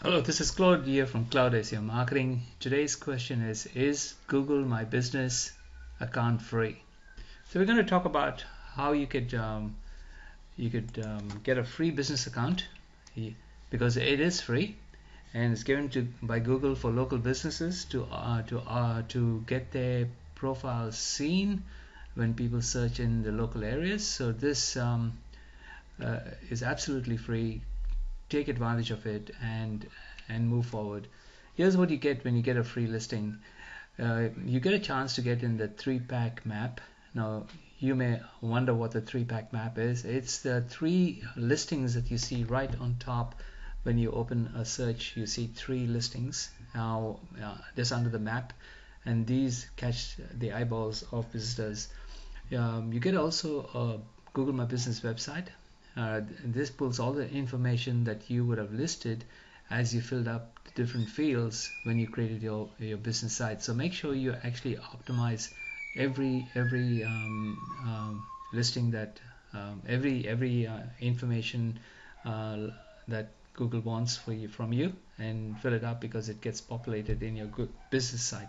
Hello, this is Claude here from Cloud SEO Marketing. Today's question is Is Google My Business account free? So we're going to talk about how you could um, you could um, get a free business account because it is free and it's given to by Google for local businesses to uh, to uh, to get their profiles seen when people search in the local areas. So this um, uh, is absolutely free take advantage of it and and move forward. Here's what you get when you get a free listing. Uh, you get a chance to get in the three pack map. Now you may wonder what the three pack map is. It's the three listings that you see right on top when you open a search. You see three listings now uh, just under the map, and these catch the eyeballs of visitors. Um, you get also a Google My Business website uh, this pulls all the information that you would have listed as you filled up the different fields when you created your your business site. So make sure you actually optimize every every um, um, listing that um, every every uh, information uh, that Google wants for you from you and fill it up because it gets populated in your business site.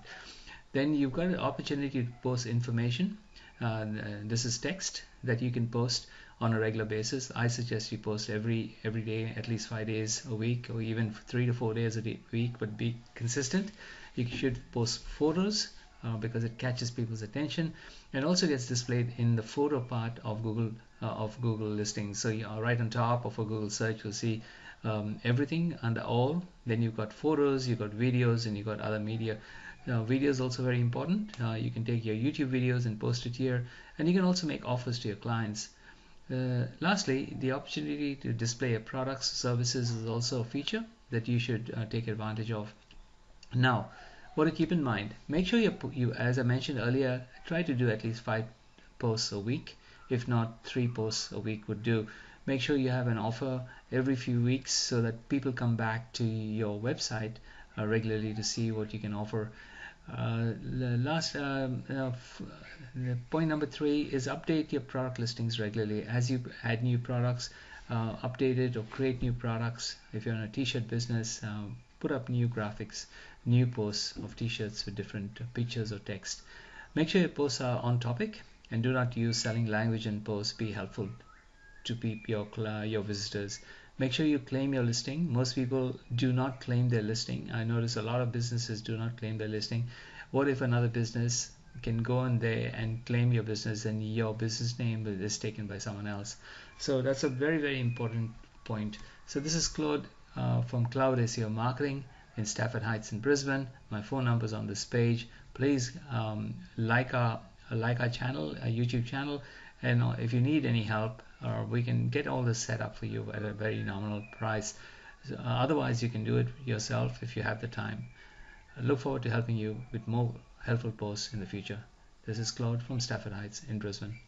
Then you've got an opportunity to post information. Uh, this is text that you can post on a regular basis. I suggest you post every every day, at least five days a week, or even three to four days a day, week, but be consistent. You should post photos uh, because it catches people's attention and also gets displayed in the photo part of Google uh, of Google listings. So you are right on top of a Google search, you'll see um, everything under all. Then you've got photos, you've got videos, and you've got other media. Now, video is also very important. Uh, you can take your YouTube videos and post it here, and you can also make offers to your clients. Uh, lastly, the opportunity to display your products services is also a feature that you should uh, take advantage of. Now, what to keep in mind, make sure you, you, as I mentioned earlier, try to do at least five posts a week. If not, three posts a week would do. Make sure you have an offer every few weeks so that people come back to your website uh, regularly to see what you can offer uh, last um, uh, point number three is update your product listings regularly. As you add new products uh, update it or create new products. If you're in a t-shirt business uh, put up new graphics new posts of t-shirts with different pictures or text. Make sure your posts are on topic and do not use selling language in posts. Be helpful to your your visitors make sure you claim your listing. Most people do not claim their listing. I notice a lot of businesses do not claim their listing. What if another business can go in there and claim your business and your business name is taken by someone else? So that's a very very important point. So this is claude uh, from cloud seo marketing in stafford heights in brisbane. My phone number is on this page. Please um, like our Uh, like our channel our youtube channel. And uh, if you need any help or we can get all this set up for you at a very nominal price. Uh, otherwise you can do it yourself if you have the time. I look forward to helping you with more helpful posts in the future. This is Claude from Stafford Heights in Brisbane